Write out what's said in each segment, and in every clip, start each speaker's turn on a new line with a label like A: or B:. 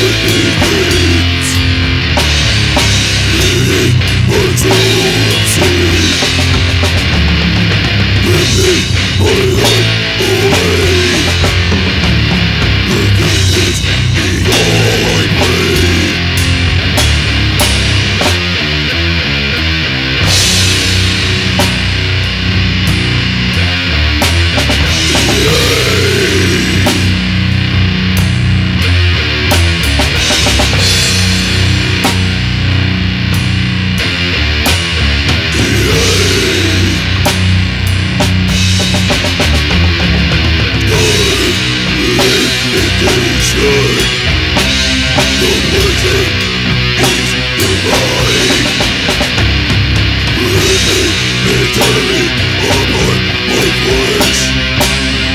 A: Música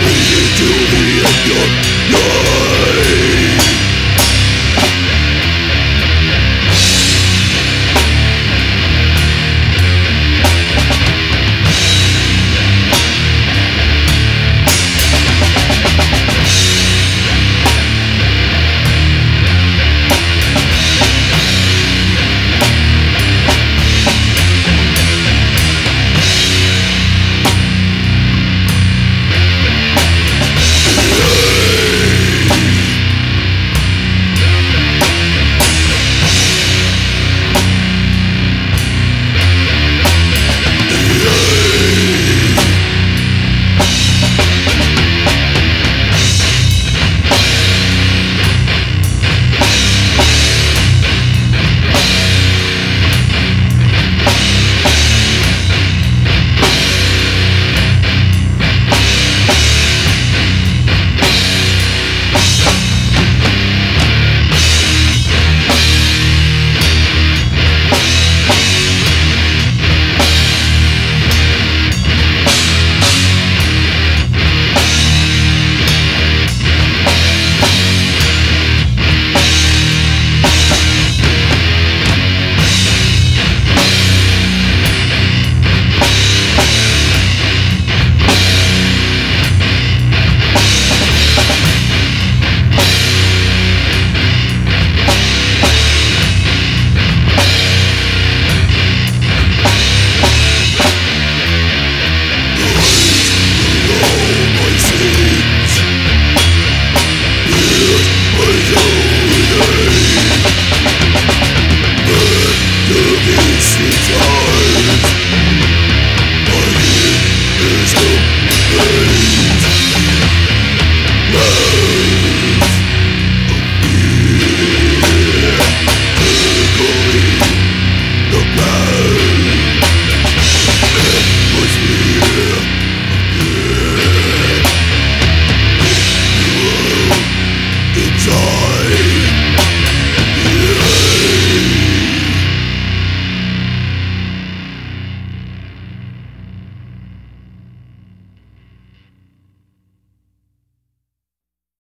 A: Leading to the end of night